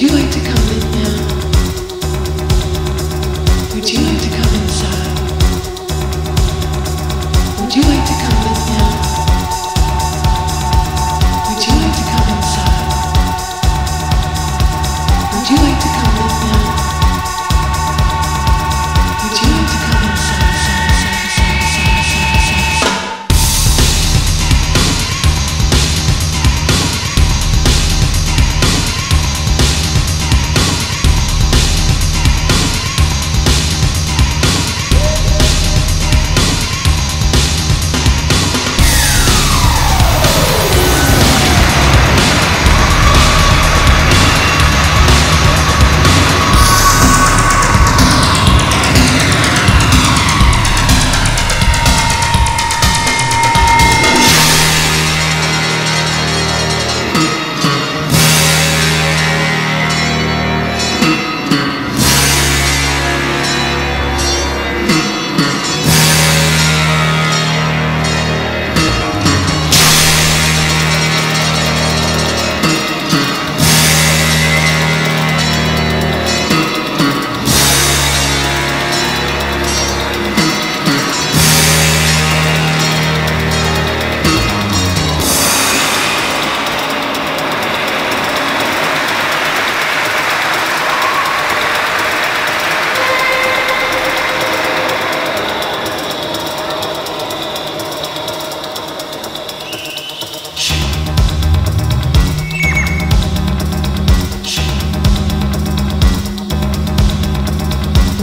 Would you like to come in now? Would you like